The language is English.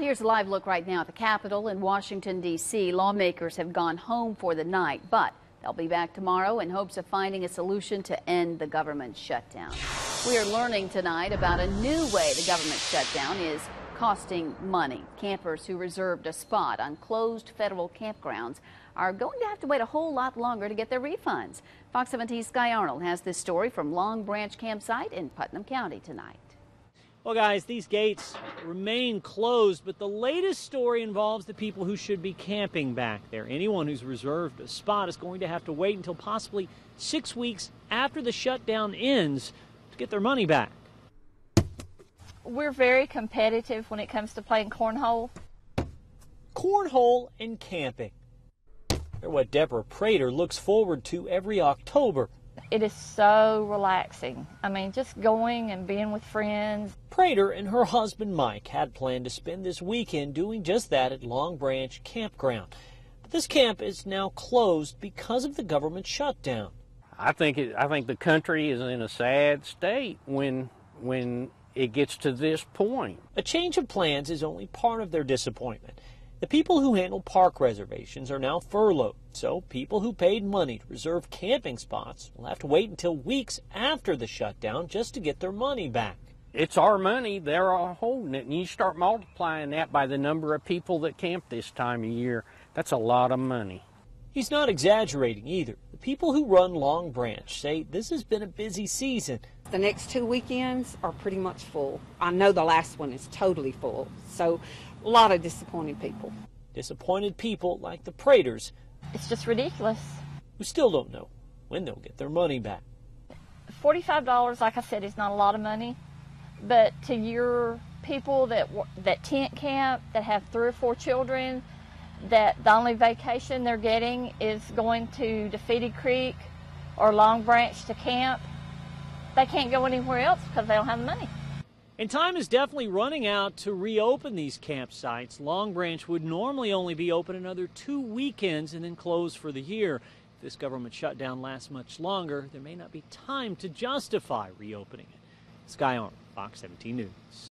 Here's a live look right now at the Capitol in Washington, D.C. Lawmakers have gone home for the night, but they'll be back tomorrow in hopes of finding a solution to end the government shutdown. We are learning tonight about a new way the government shutdown is costing money. Campers who reserved a spot on closed federal campgrounds are going to have to wait a whole lot longer to get their refunds. Fox 17's Sky Arnold has this story from Long Branch Campsite in Putnam County tonight. Well, guys, these gates remain closed, but the latest story involves the people who should be camping back there. Anyone who's reserved a spot is going to have to wait until possibly six weeks after the shutdown ends to get their money back. We're very competitive when it comes to playing cornhole. Cornhole and camping. They're what Deborah Prater looks forward to every October. It is so relaxing. I mean, just going and being with friends. Prater and her husband Mike had planned to spend this weekend doing just that at Long Branch Campground. But this camp is now closed because of the government shutdown. I think it, I think the country is in a sad state when when it gets to this point. A change of plans is only part of their disappointment. The people who handle park reservations are now furloughed, so people who paid money to reserve camping spots will have to wait until weeks after the shutdown just to get their money back. It's our money, they're all holding it, and you start multiplying that by the number of people that camp this time of year. That's a lot of money. He's not exaggerating either. The people who run Long Branch say this has been a busy season. The next two weekends are pretty much full. I know the last one is totally full. So a lot of disappointed people. Disappointed people like the Praters. It's just ridiculous. Who still don't know when they'll get their money back. $45, like I said, is not a lot of money. But to your people that that tent camp, that have three or four children, that the only vacation they're getting is going to Defeated Creek or Long Branch to camp, they can't go anywhere else because they don't have the money. And time is definitely running out to reopen these campsites. Long Branch would normally only be open another two weekends and then close for the year. If this government shutdown lasts much longer, there may not be time to justify reopening it. Sky Arnold, Fox 17 News.